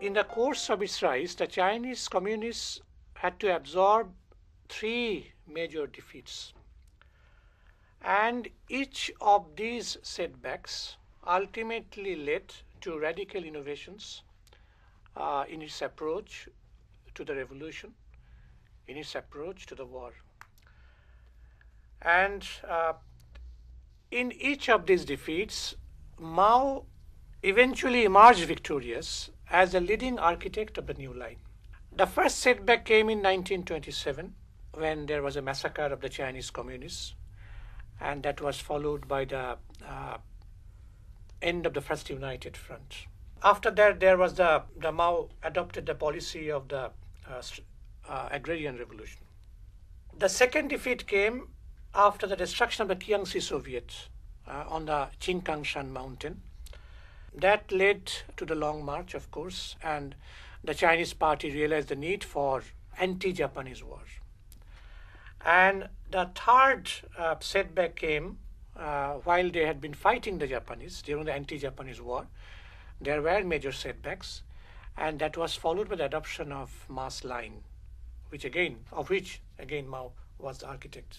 In the course of its rise, the Chinese communists had to absorb three major defeats. And each of these setbacks ultimately led to radical innovations uh, in its approach to the revolution, in its approach to the war. And uh, in each of these defeats, Mao eventually emerged victorious as the leading architect of the new line. The first setback came in 1927 when there was a massacre of the Chinese communists, and that was followed by the uh, end of the First United Front. After that, there was the, the Mao adopted the policy of the uh, uh, agrarian revolution. The second defeat came after the destruction of the Kiangsi Soviet uh, on the Chingkangshan mountain. That led to the Long March, of course, and the Chinese party realized the need for anti-Japanese war. And the third uh, setback came uh, while they had been fighting the Japanese during the anti-Japanese war. There were major setbacks, and that was followed by the adoption of mass line, which again, of which again Mao was the architect.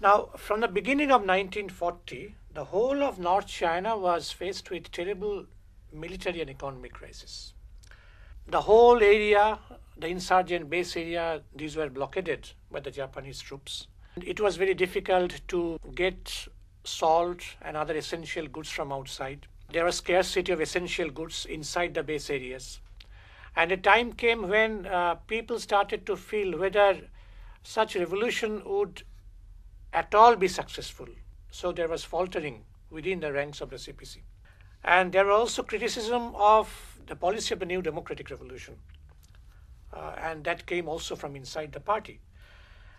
Now, from the beginning of 1940, the whole of North China was faced with terrible military and economic crisis. The whole area, the insurgent base area, these were blockaded by the Japanese troops. It was very difficult to get salt and other essential goods from outside. There was scarcity of essential goods inside the base areas. And a time came when uh, people started to feel whether such revolution would at all be successful. So there was faltering within the ranks of the CPC. And there was also criticism of the policy of the new democratic revolution. Uh, and that came also from inside the party.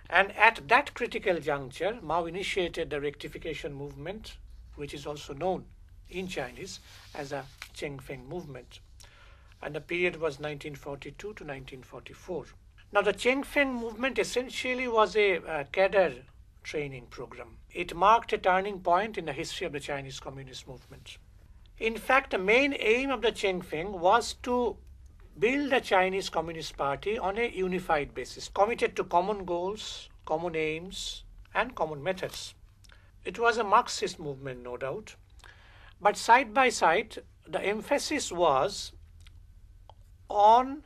And at that critical juncture, Mao initiated the rectification movement, which is also known in Chinese as a Chengfeng movement. And the period was 1942 to 1944. Now, the Chengfeng movement essentially was a uh, cadre training program. It marked a turning point in the history of the Chinese Communist movement. In fact, the main aim of the Chengfeng was to build the Chinese Communist Party on a unified basis, committed to common goals, common aims, and common methods. It was a Marxist movement, no doubt, but side by side, the emphasis was on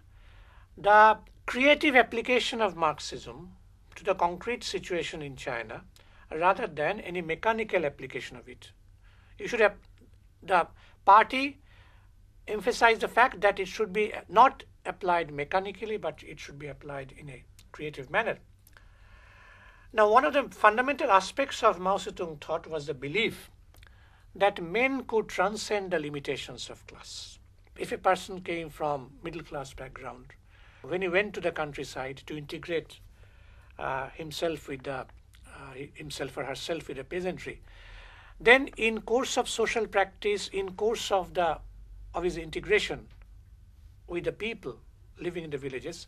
the creative application of Marxism to the concrete situation in China rather than any mechanical application of it. You should have the party emphasize the fact that it should be not applied mechanically, but it should be applied in a creative manner. Now, one of the fundamental aspects of Mao Zedong thought was the belief that men could transcend the limitations of class. If a person came from middle class background, when he went to the countryside to integrate himself with the uh, himself or herself with the peasantry, then in course of social practice, in course of the of his integration with the people living in the villages,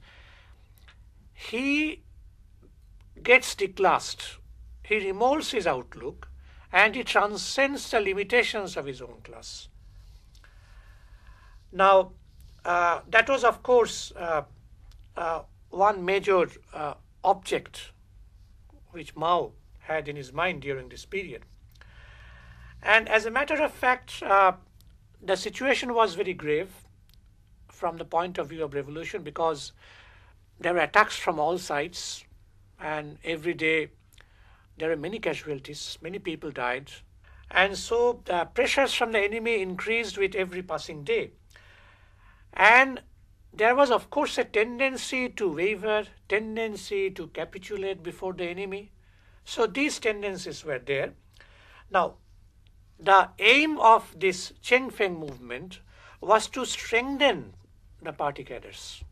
he gets declassed. He remolds his outlook and he transcends the limitations of his own class. Now, uh, that was, of course, uh, uh, one major uh, object which Mao had in his mind during this period. And as a matter of fact, uh, the situation was very grave from the point of view of revolution because there were attacks from all sides, and every day there were many casualties, many people died. And so the pressures from the enemy increased with every passing day. And there was, of course, a tendency to waver, tendency to capitulate before the enemy. So these tendencies were there. Now, the aim of this Chengfeng movement was to strengthen the party cadres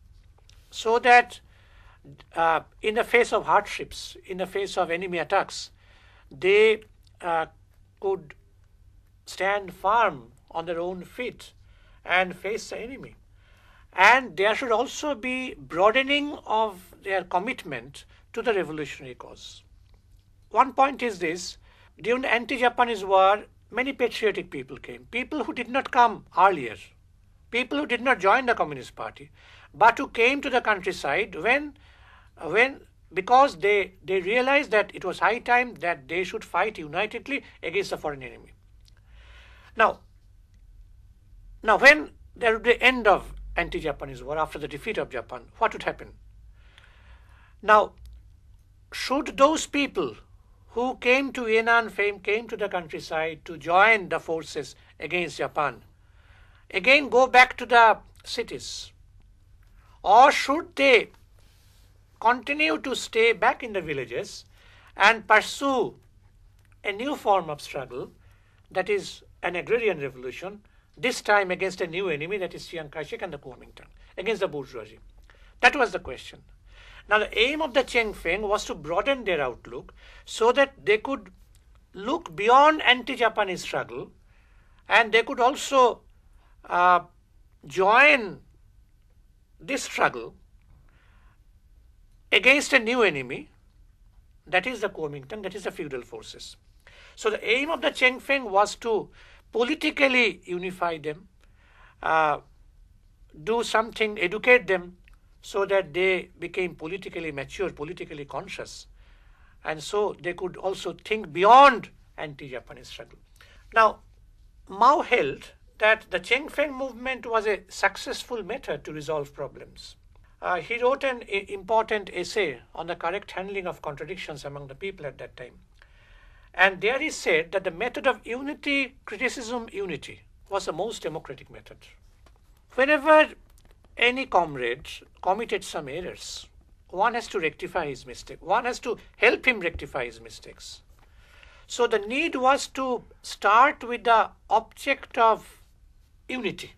so that uh, in the face of hardships, in the face of enemy attacks, they uh, could stand firm on their own feet and face the enemy. And there should also be broadening of their commitment to the revolutionary cause. One point is this during the anti Japanese war, many patriotic people came, people who did not come earlier, people who did not join the Communist Party, but who came to the countryside when, when because they, they realized that it was high time that they should fight unitedly against the foreign enemy. Now, now when there would be end of anti-Japanese war after the defeat of Japan, what would happen? Now, should those people who came to Yan'an fame, came to the countryside to join the forces against Japan, again go back to the cities? Or should they continue to stay back in the villages and pursue a new form of struggle that is an agrarian revolution, this time against a new enemy that is Chiang Kai-shek and the Kuomintang, against the bourgeoisie. That was the question. Now the aim of the Cheng Feng was to broaden their outlook so that they could look beyond anti-Japanese struggle and they could also uh, join this struggle against a new enemy, that is the Kuomintang, that is the feudal forces. So the aim of the Cheng Feng was to politically unify them, uh, do something, educate them so that they became politically mature, politically conscious. And so they could also think beyond anti-Japanese struggle. Now, Mao held that the Cheng Feng movement was a successful method to resolve problems. Uh, he wrote an important essay on the correct handling of contradictions among the people at that time. And there he said that the method of unity, criticism, unity was the most democratic method. Whenever any comrade committed some errors, one has to rectify his mistake. One has to help him rectify his mistakes. So the need was to start with the object of unity.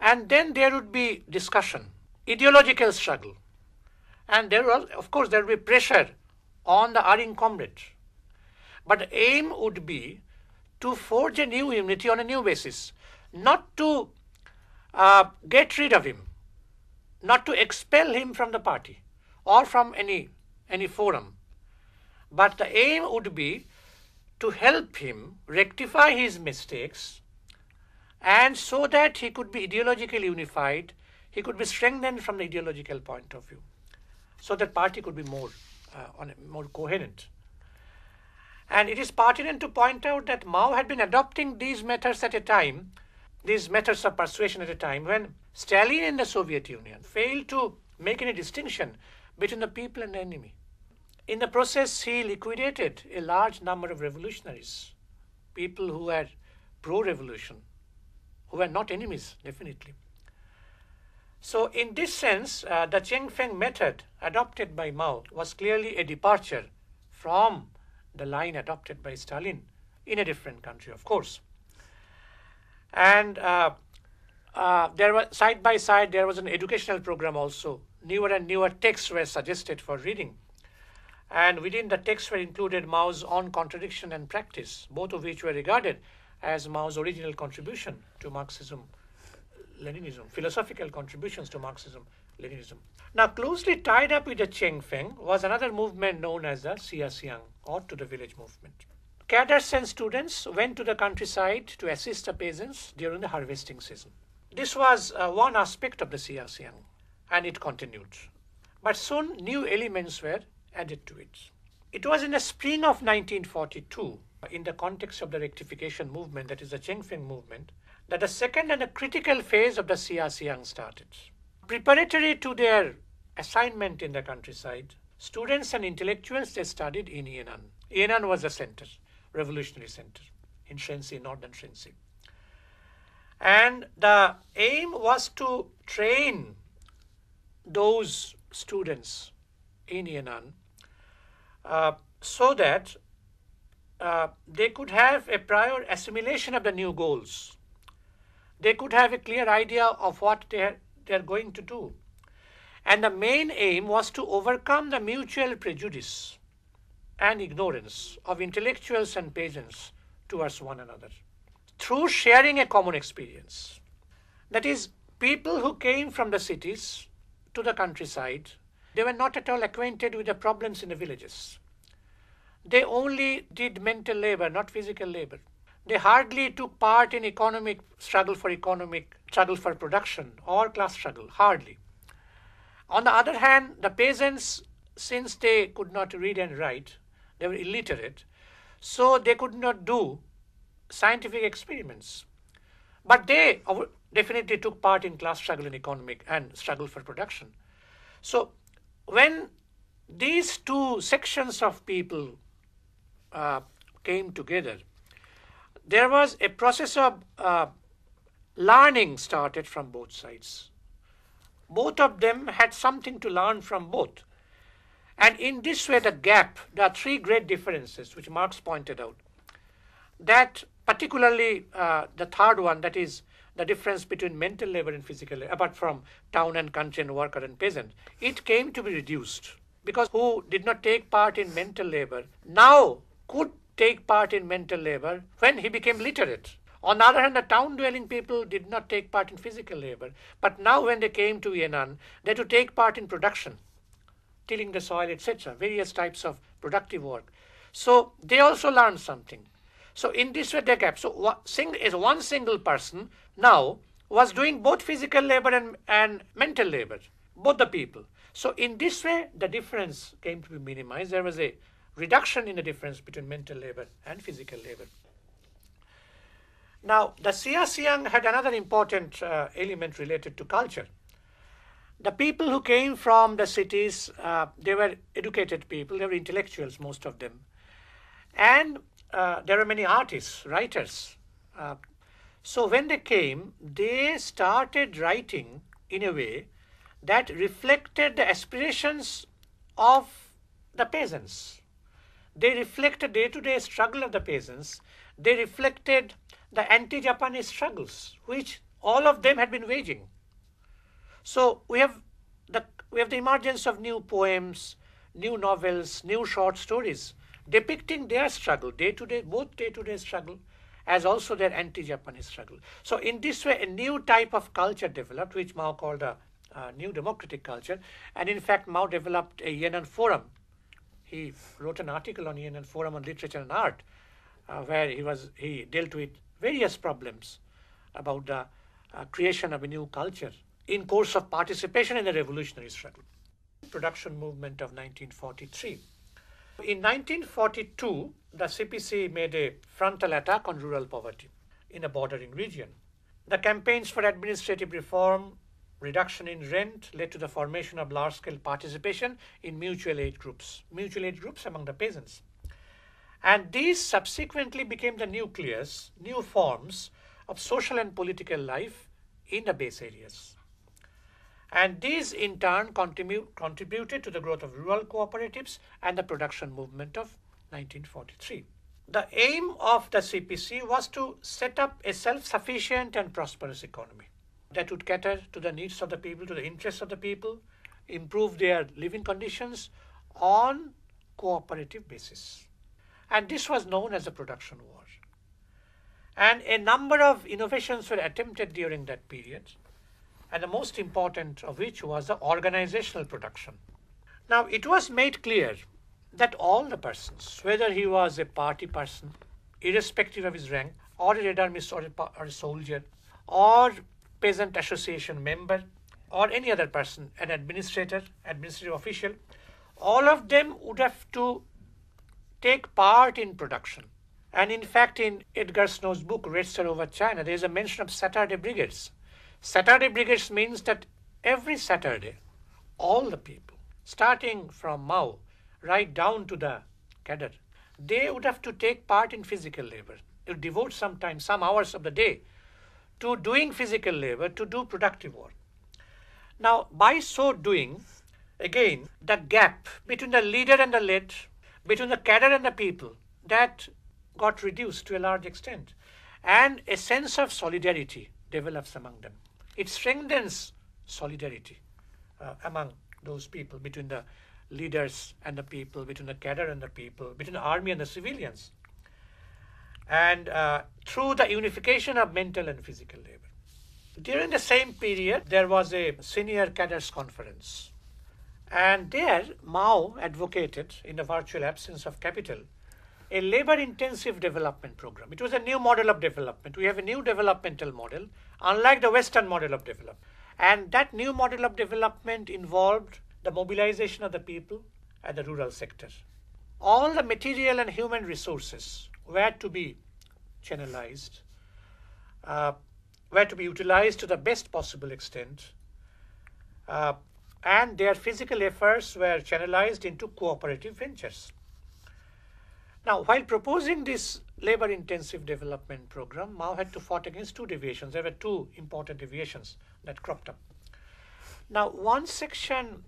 And then there would be discussion ideological struggle. And there was, of course, there will be pressure on the erring comrade. But the aim would be to forge a new unity on a new basis, not to uh, get rid of him, not to expel him from the party or from any, any forum. But the aim would be to help him rectify his mistakes and so that he could be ideologically unified he could be strengthened from the ideological point of view so that party could be more, uh, on, more coherent. And it is pertinent to point out that Mao had been adopting these methods at a time, these methods of persuasion at a time when Stalin in the Soviet Union failed to make any distinction between the people and the enemy. In the process, he liquidated a large number of revolutionaries, people who were pro-revolution, who were not enemies, definitely. So in this sense, uh, the Cheng Feng method adopted by Mao was clearly a departure from the line adopted by Stalin in a different country, of course. And uh, uh, there was side by side, there was an educational program also. Newer and newer texts were suggested for reading. And within the texts were included Mao's On contradiction and practice, both of which were regarded as Mao's original contribution to Marxism Leninism, philosophical contributions to Marxism, Leninism. Now, closely tied up with the Cheng Feng was another movement known as the Xiaxiang or to the village movement. Cadres and students went to the countryside to assist the peasants during the harvesting season. This was uh, one aspect of the Xiaxiang, and it continued. But soon new elements were added to it. It was in the spring of 1942, in the context of the rectification movement, that is the Cheng Feng movement, that the second and a critical phase of the Xiaxiang started. Preparatory to their assignment in the countryside, students and intellectuals they studied in Yan'an. Yan'an was a center, revolutionary center in Shensi, northern Shensi. And the aim was to train those students in Yan'an uh, so that uh, they could have a prior assimilation of the new goals they could have a clear idea of what they're, they're going to do. And the main aim was to overcome the mutual prejudice and ignorance of intellectuals and peasants towards one another through sharing a common experience. That is, people who came from the cities to the countryside, they were not at all acquainted with the problems in the villages. They only did mental labor, not physical labor. They hardly took part in economic struggle for economic struggle for production or class struggle, hardly. On the other hand, the peasants, since they could not read and write, they were illiterate, so they could not do scientific experiments. But they definitely took part in class struggle and economic and struggle for production. So when these two sections of people uh, came together, there was a process of uh, learning started from both sides. Both of them had something to learn from both. And in this way, the gap, there are three great differences which Marx pointed out. That particularly uh, the third one, that is the difference between mental labor and physical labor, apart from town and country and worker and peasant, it came to be reduced because who did not take part in mental labor now could take part in mental labor when he became literate. On the other hand, the town dwelling people did not take part in physical labor, but now when they came to Yan'an, they had to take part in production, tilling the soil, etc., various types of productive work. So they also learned something. So in this way, they kept. So is one single person now was doing both physical labor and, and mental labor, both the people. So in this way, the difference came to be minimized. There was a reduction in the difference between mental labor and physical labor. Now, the Siya had another important uh, element related to culture. The people who came from the cities, uh, they were educated people, they were intellectuals, most of them. And uh, there were many artists, writers. Uh, so when they came, they started writing in a way that reflected the aspirations of the peasants. They reflected day-to-day struggle of the peasants. They reflected the anti-Japanese struggles, which all of them had been waging. So we have the we have the emergence of new poems, new novels, new short stories depicting their struggle, day-to-day, both day-to-day struggle, as also their anti-Japanese struggle. So in this way, a new type of culture developed, which Mao called a, a new democratic culture. And in fact, Mao developed a Yan'an Forum. He wrote an article on Yan'an Forum on literature and art, uh, where he was he dealt with various problems about the uh, creation of a new culture in course of participation in the revolutionary struggle. Production movement of 1943. In 1942, the CPC made a frontal attack on rural poverty in a bordering region. The campaigns for administrative reform, reduction in rent led to the formation of large-scale participation in mutual aid groups, mutual aid groups among the peasants. And these subsequently became the nucleus, new forms of social and political life in the base areas. And these in turn contribute, contributed to the growth of rural cooperatives and the production movement of 1943. The aim of the CPC was to set up a self-sufficient and prosperous economy that would cater to the needs of the people, to the interests of the people, improve their living conditions on cooperative basis. And this was known as the production war. And a number of innovations were attempted during that period and the most important of which was the organizational production. Now, it was made clear that all the persons, whether he was a party person, irrespective of his rank, or a Red Army or a soldier, or peasant association member, or any other person, an administrator, administrative official, all of them would have to take part in production. And in fact, in Edgar Snow's book, Red Star over China, there is a mention of Saturday brigades. Saturday brigades means that every Saturday, all the people, starting from Mao right down to the cadre, they would have to take part in physical labor. Would devote some time, some hours of the day to doing physical labor, to do productive work. Now, by so doing, again, the gap between the leader and the led, between the cadre and the people, that got reduced to a large extent. And a sense of solidarity develops among them. It strengthens solidarity uh, among those people, between the leaders and the people, between the cadre and the people, between the army and the civilians. And uh, through the unification of mental and physical labor. During the same period, there was a senior cadres conference. And there, Mao advocated, in the virtual absence of capital, a labor intensive development program. It was a new model of development. We have a new developmental model, unlike the Western model of development. And that new model of development involved the mobilization of the people and the rural sector. All the material and human resources were to be channelized, uh, were to be utilized to the best possible extent, uh, and their physical efforts were channelized into cooperative ventures. Now, while proposing this labor intensive development program, Mao had to fight against two deviations. There were two important deviations that cropped up. Now, one section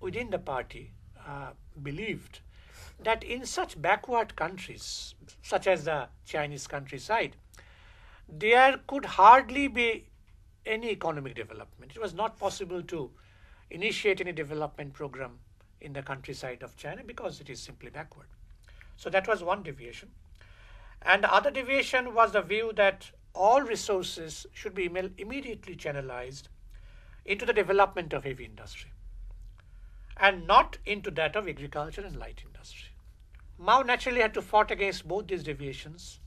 within the party uh, believed that in such backward countries, such as the Chinese countryside, there could hardly be any economic development. It was not possible to initiate any development program in the countryside of China because it is simply backward. So that was one deviation. And the other deviation was the view that all resources should be immediately channelized into the development of heavy industry and not into that of agriculture and light industry. Mao naturally had to fight against both these deviations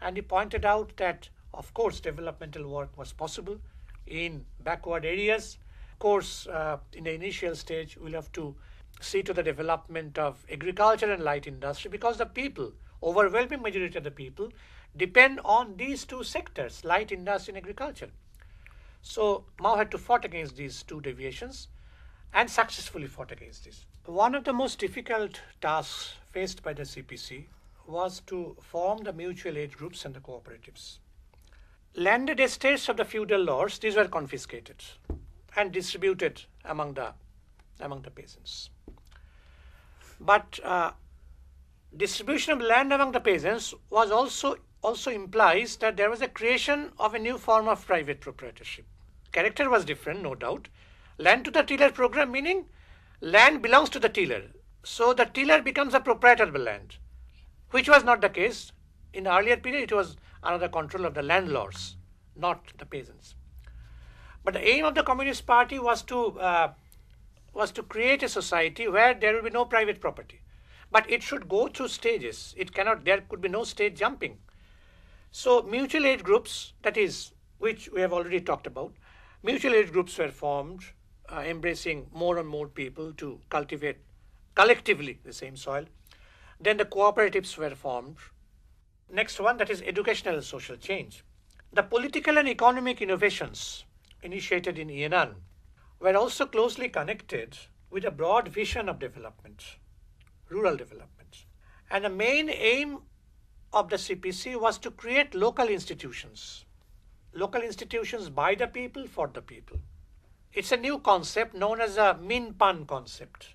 and he pointed out that of course developmental work was possible in backward areas. Of course, uh, in the initial stage, we'll have to see to the development of agriculture and light industry because the people, overwhelming majority of the people, depend on these two sectors, light industry and agriculture. So Mao had to fight against these two deviations and successfully fought against this. One of the most difficult tasks faced by the CPC was to form the mutual aid groups and the cooperatives. Landed estates of the feudal lords, these were confiscated and distributed among the among the peasants. But uh, distribution of land among the peasants was also also implies that there was a creation of a new form of private proprietorship. Character was different, no doubt. Land to the tiller program meaning land belongs to the tiller. So the tiller becomes a proprietor of the land, which was not the case. In the earlier period, it was under the control of the landlords, not the peasants. But the aim of the Communist Party was to uh, was to create a society where there will be no private property. But it should go through stages. It cannot, there could be no stage jumping. So mutual aid groups, that is, which we have already talked about, mutual aid groups were formed, uh, embracing more and more people to cultivate collectively the same soil. Then the cooperatives were formed. Next one, that is educational social change. The political and economic innovations initiated in Yan'an were also closely connected with a broad vision of development, rural development. And the main aim of the CPC was to create local institutions, local institutions by the people for the people. It's a new concept known as a Minpan concept.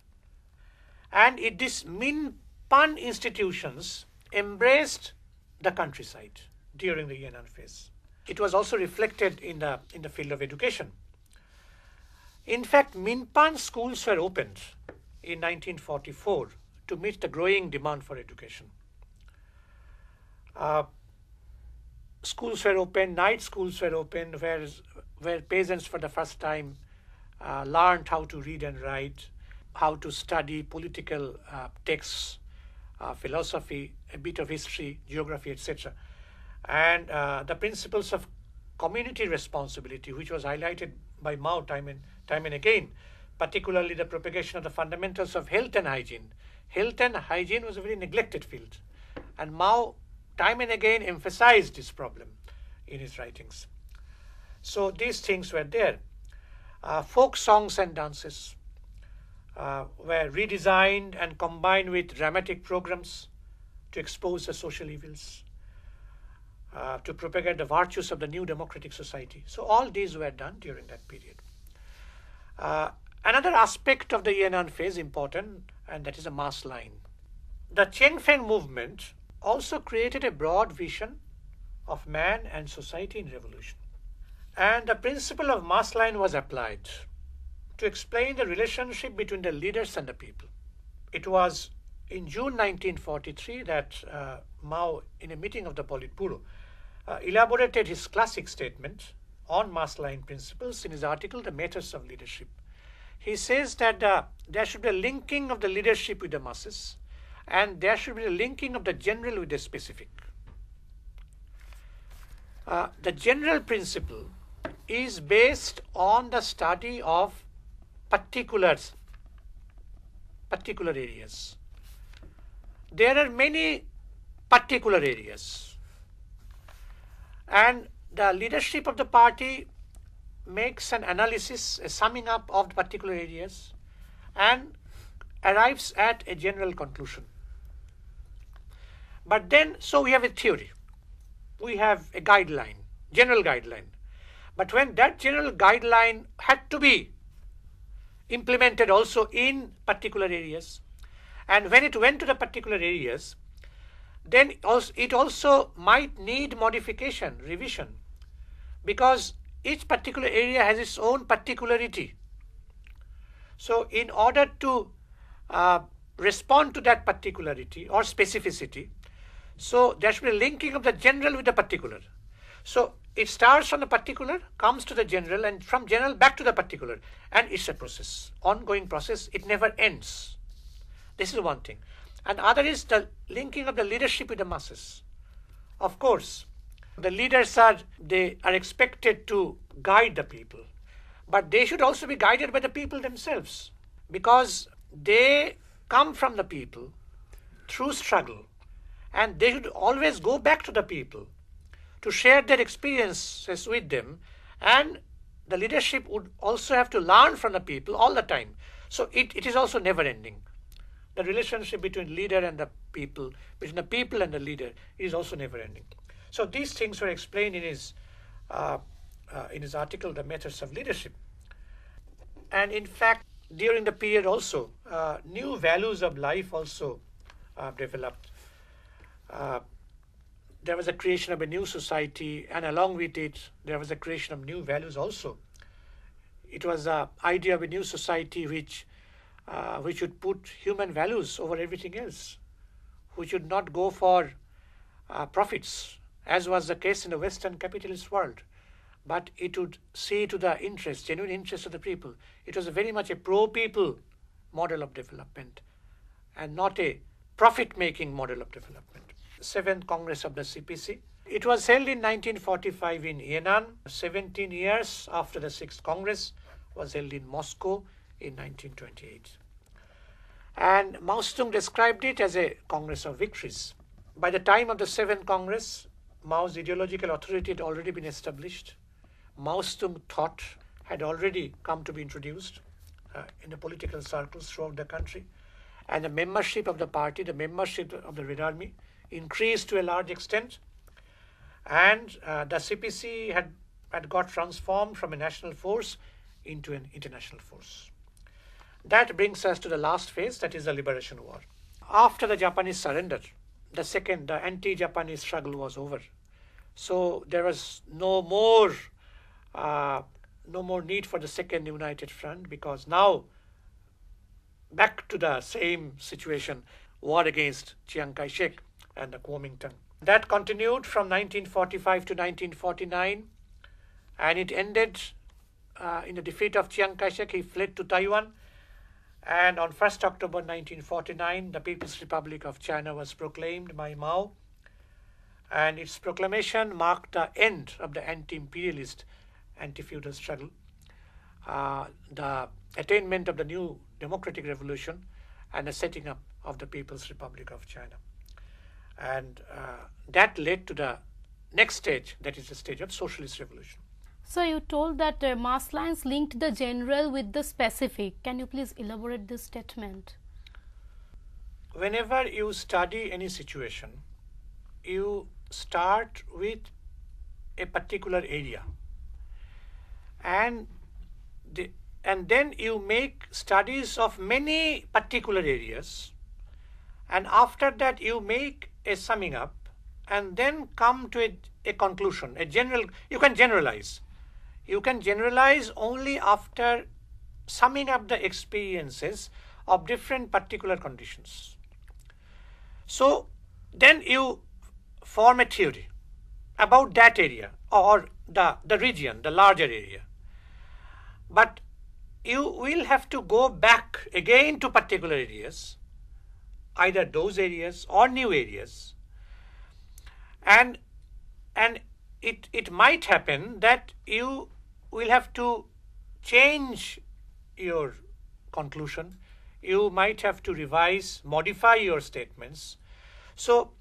And it, this Minpan institutions embraced the countryside during the Yan'an phase. It was also reflected in the, in the field of education. In fact, Minpan schools were opened in 1944 to meet the growing demand for education. Uh, schools were open, night schools were open, where, where peasants for the first time uh, learned how to read and write, how to study political uh, texts, uh, philosophy, a bit of history, geography, etc. And uh, the principles of community responsibility, which was highlighted by Mao time and time and again, particularly the propagation of the fundamentals of health and hygiene. Health and hygiene was a very neglected field, and Mao time and again emphasized this problem in his writings. So these things were there. Uh, folk songs and dances uh, were redesigned and combined with dramatic programs to expose the social evils uh, to propagate the virtues of the new democratic society. So all these were done during that period. Uh, another aspect of the Yan'an phase important, and that is a mass line. The Chengfeng movement also created a broad vision of man and society in revolution. And the principle of mass line was applied to explain the relationship between the leaders and the people. It was in June 1943 that uh, Mao, in a meeting of the Politburo, uh, elaborated his classic statement on mass line principles in his article, The Methods of Leadership. He says that uh, there should be a linking of the leadership with the masses and there should be a linking of the general with the specific. Uh, the general principle is based on the study of particulars, particular areas. There are many particular areas. And the leadership of the party makes an analysis, a summing up of the particular areas, and arrives at a general conclusion. But then, so we have a theory, we have a guideline, general guideline. But when that general guideline had to be implemented also in particular areas, and when it went to the particular areas, then it also might need modification, revision, because each particular area has its own particularity. So in order to uh, respond to that particularity or specificity, so there should be a linking of the general with the particular. So it starts from the particular, comes to the general, and from general back to the particular. And it's a process, ongoing process. It never ends. This is one thing. And other is the linking of the leadership with the masses. Of course, the leaders are they are expected to guide the people, but they should also be guided by the people themselves because they come from the people through struggle, and they should always go back to the people to share their experiences with them, and the leadership would also have to learn from the people all the time. So it, it is also never ending the relationship between leader and the people, between the people and the leader, is also never ending. So these things were explained in his uh, uh, in his article, "The Methods of Leadership." And in fact, during the period also, uh, new values of life also uh, developed. There was a creation of a new society, and along with it, there was a creation of new values also. It was the idea of a new society which uh, we should put human values over everything else. We should not go for uh, profits, as was the case in the Western capitalist world, but it would see to the interest, genuine interest of the people. It was very much a pro-people model of development and not a profit-making model of development. Seventh Congress of the CPC. It was held in 1945 in Yan'an. 17 years after the Sixth Congress was held in Moscow in 1928. And Mao Zedong described it as a Congress of victories. By the time of the Seventh Congress, Mao's ideological authority had already been established. Mao Zedong thought had already come to be introduced uh, in the political circles throughout the country. And the membership of the party, the membership of the Red Army, increased to a large extent. And uh, the CPC had, had got transformed from a national force into an international force. That brings us to the last phase, that is the liberation war. After the Japanese surrender, the second, the anti-Japanese struggle was over. So there was no more, uh, no more need for the second united front because now, back to the same situation, war against Chiang Kai-shek and the Kuomintang. That continued from 1945 to 1949, and it ended uh, in the defeat of Chiang Kai-shek. He fled to Taiwan and on 1st October 1949, the People's Republic of China was proclaimed by Mao. And its proclamation marked the end of the anti imperialist, anti feudal struggle, uh, the attainment of the new democratic revolution, and the setting up of the People's Republic of China. And uh, that led to the next stage, that is the stage of socialist revolution. So you told that uh, mass lines linked the general with the specific. Can you please elaborate this statement? Whenever you study any situation, you start with a particular area and the, and then you make studies of many particular areas and after that you make a summing up and then come to a, a conclusion a general you can generalize you can generalize only after summing up the experiences of different particular conditions. So then you form a theory about that area or the, the region, the larger area. But you will have to go back again to particular areas either those areas or new areas. And and it it might happen that you will have to change your conclusion. You might have to revise, modify your statements. So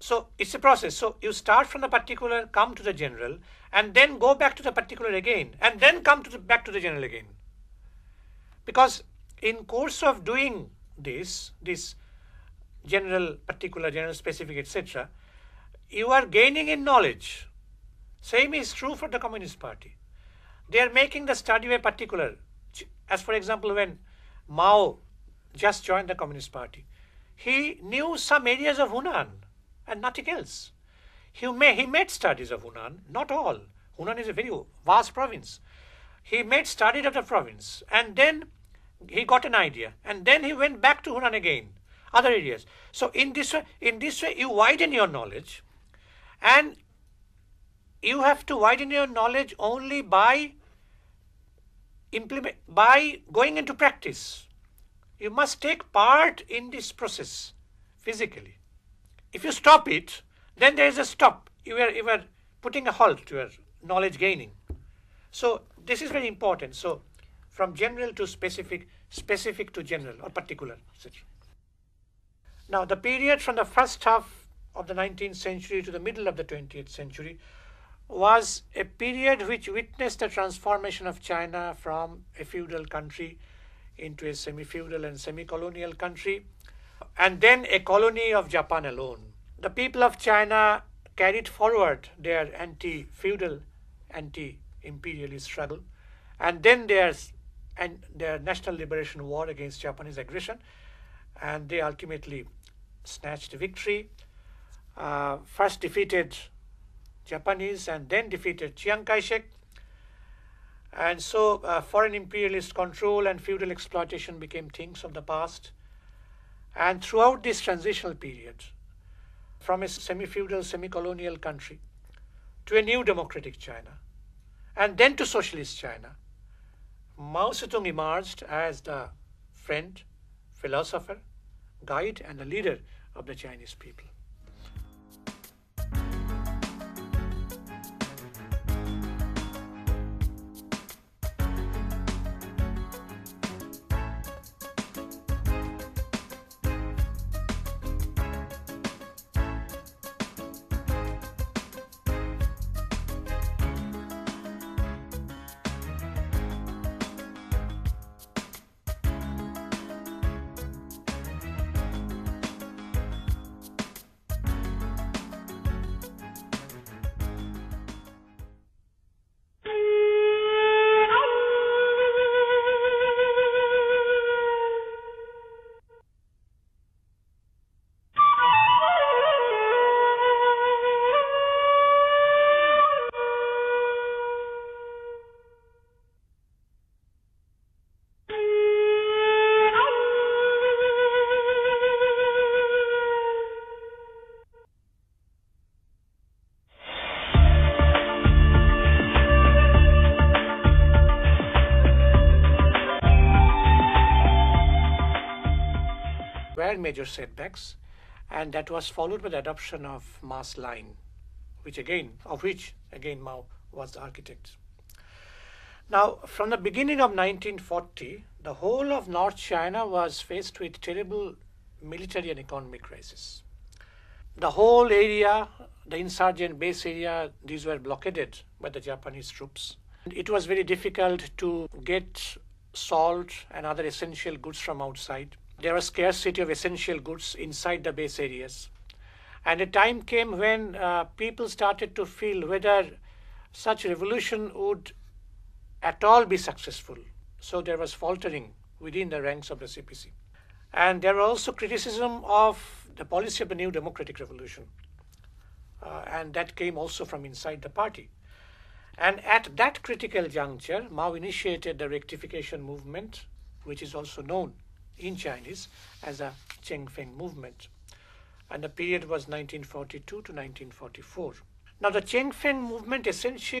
so it's a process. So you start from the particular, come to the general, and then go back to the particular again, and then come to the, back to the general again. Because in course of doing this, this general, particular, general, specific, etc., you are gaining in knowledge. Same is true for the Communist Party. They are making the study a particular, as for example, when Mao just joined the Communist Party, he knew some areas of Hunan and nothing else. He, may, he made studies of Hunan, not all. Hunan is a very vast province. He made studies of the province and then he got an idea and then he went back to Hunan again, other areas. So in this way, in this way you widen your knowledge and you have to widen your knowledge only by implement by going into practice. You must take part in this process physically. If you stop it, then there is a stop. You are, you are putting a halt to your knowledge gaining. So this is very important. So from general to specific, specific to general or particular, etc. Now the period from the first half of the 19th century to the middle of the 20th century was a period which witnessed the transformation of China from a feudal country into a semi-feudal and semi-colonial country and then a colony of Japan alone. The people of China carried forward their anti-feudal, anti-imperialist struggle and then their, and their national liberation war against Japanese aggression and they ultimately snatched victory, uh, first defeated Japanese and then defeated Chiang Kai-shek. And so uh, foreign imperialist control and feudal exploitation became things of the past. And throughout this transitional period, from a semi-feudal, semi-colonial country to a new democratic China, and then to socialist China, Mao Zedong emerged as the friend, philosopher, guide, and the leader of the Chinese people. Major setbacks, and that was followed by the adoption of mass line, which again, of which again Mao was the architect. Now, from the beginning of 1940, the whole of North China was faced with terrible military and economic crisis. The whole area, the insurgent base area, these were blockaded by the Japanese troops. It was very difficult to get salt and other essential goods from outside there was scarcity of essential goods inside the base areas. And a time came when uh, people started to feel whether such revolution would at all be successful. So there was faltering within the ranks of the CPC. And there was also criticism of the policy of the new democratic revolution. Uh, and that came also from inside the party. And at that critical juncture, Mao initiated the rectification movement, which is also known in Chinese as a Chengfeng movement. And the period was 1942 to 1944. Now, the Chengfeng movement essentially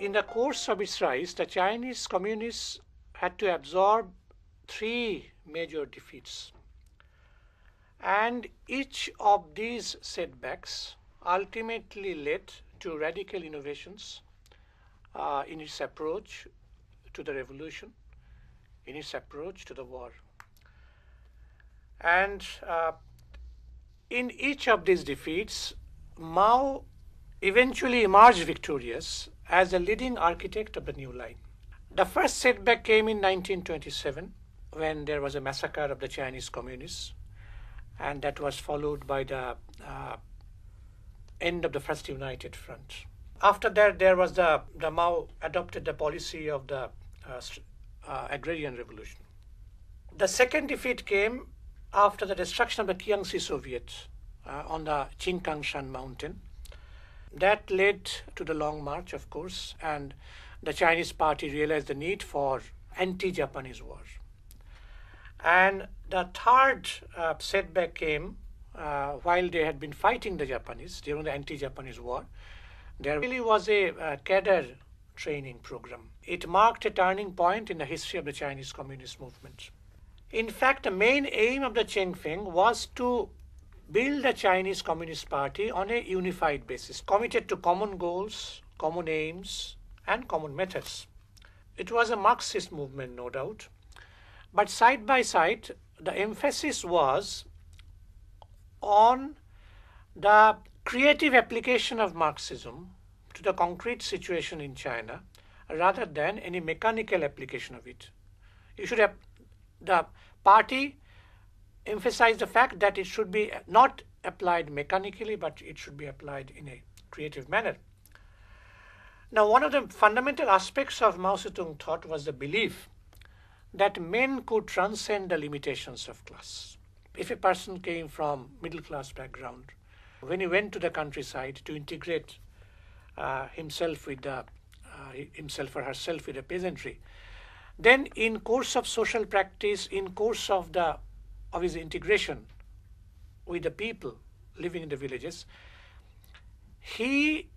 In the course of its rise, the Chinese communists had to absorb three major defeats. And each of these setbacks ultimately led to radical innovations uh, in its approach to the revolution, in its approach to the war. And uh, in each of these defeats, Mao eventually emerged victorious as a leading architect of the new line. The first setback came in 1927 when there was a massacre of the Chinese communists, and that was followed by the uh, end of the First United Front. After that, there was the, the Mao adopted the policy of the uh, uh, agrarian revolution. The second defeat came after the destruction of the Kiangsi Soviet uh, on the Chingkangshan mountain. That led to the Long March, of course, and the Chinese party realized the need for anti-Japanese war. And the third uh, setback came uh, while they had been fighting the Japanese during the anti-Japanese war. There really was a uh, cadre training program. It marked a turning point in the history of the Chinese Communist movement. In fact, the main aim of the Chengfeng was to build the Chinese Communist Party on a unified basis, committed to common goals, common aims, and common methods. It was a Marxist movement, no doubt, but side by side, the emphasis was on the creative application of Marxism to the concrete situation in China rather than any mechanical application of it. You should have the party emphasize the fact that it should be not applied mechanically, but it should be applied in a creative manner. Now, one of the fundamental aspects of Mao Zedong thought was the belief that men could transcend the limitations of class. If a person came from middle class background, when he went to the countryside to integrate uh, himself with the, uh, himself or herself with the peasantry, then in course of social practice, in course of the of his integration with the people living in the villages, he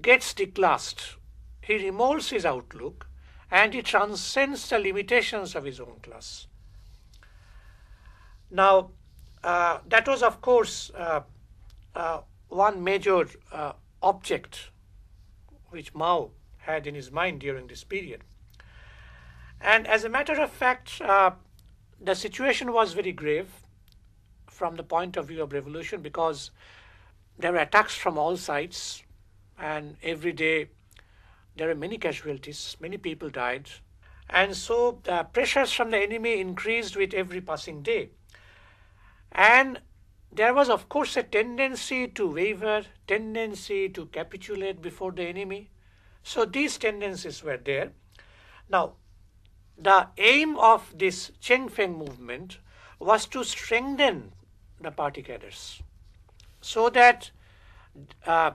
gets declassed. He remolds his outlook and he transcends the limitations of his own class. Now, uh, that was, of course, uh, uh, one major uh, object which Mao had in his mind during this period. And as a matter of fact, uh, the situation was very grave from the point of view of revolution because there were attacks from all sides, and every day there were many casualties, many people died. And so the pressures from the enemy increased with every passing day. And there was, of course, a tendency to waver, tendency to capitulate before the enemy. So these tendencies were there. Now, the aim of this Chengfeng movement was to strengthen the party cadres so that uh,